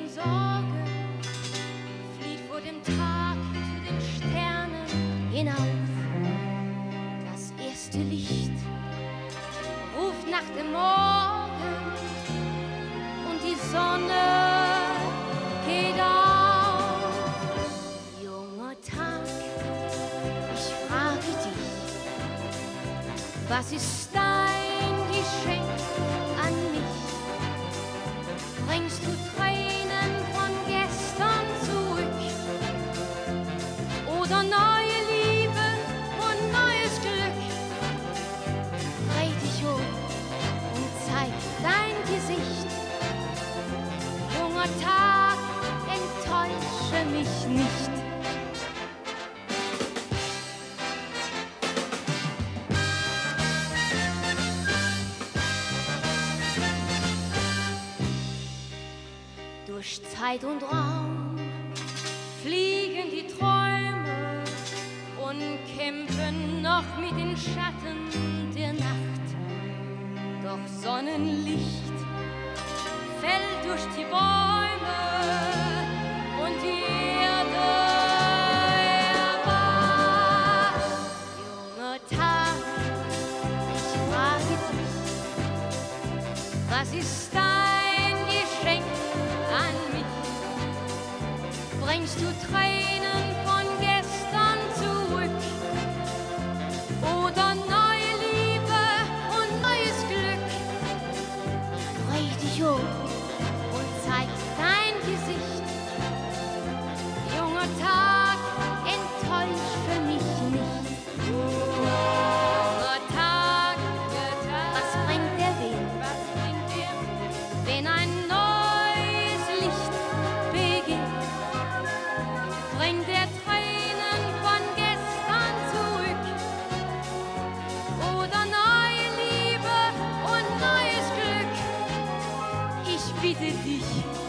und Sorge flieht vor dem Tag zu den Sternen hinauf. Das erste Licht ruft nach dem Morgen und die Sonne geht auf. Junger Tag, ich frage dich, was ist dein Geschenk an mich? Bringst du Tränen? Oder neue Liebe und neues Glück? Dreh dich um und zeig dein Gesicht. Junger Tag, enttäusche mich nicht. Durch Zeit und Raum Sonnenlicht fällt durch die Bäume und die Erde erwacht. Junger Tag, ich frage dich, was ist dein Geschenk an mich? Bringst du Tränen von Um und zeig dein Gesicht. Junger Tag, und neues